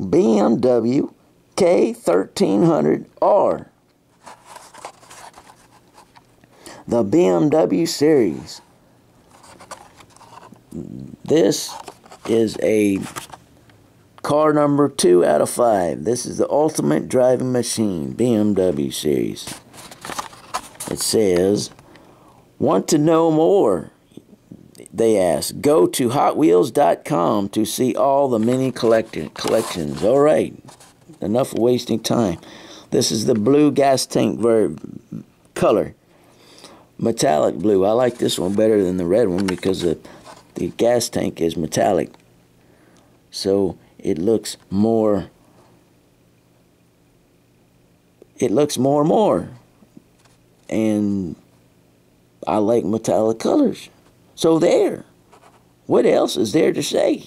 BMW K1300R. The BMW series. This is a car number two out of five. This is the ultimate driving machine, BMW series. It says, Want to know more? They ask. Go to HotWheels.com to see all the mini collector collections. All right, enough wasting time. This is the blue gas tank ver- color, metallic blue. I like this one better than the red one because the the gas tank is metallic, so it looks more. It looks more and more, and I like metallic colors. So there. What else is there to say?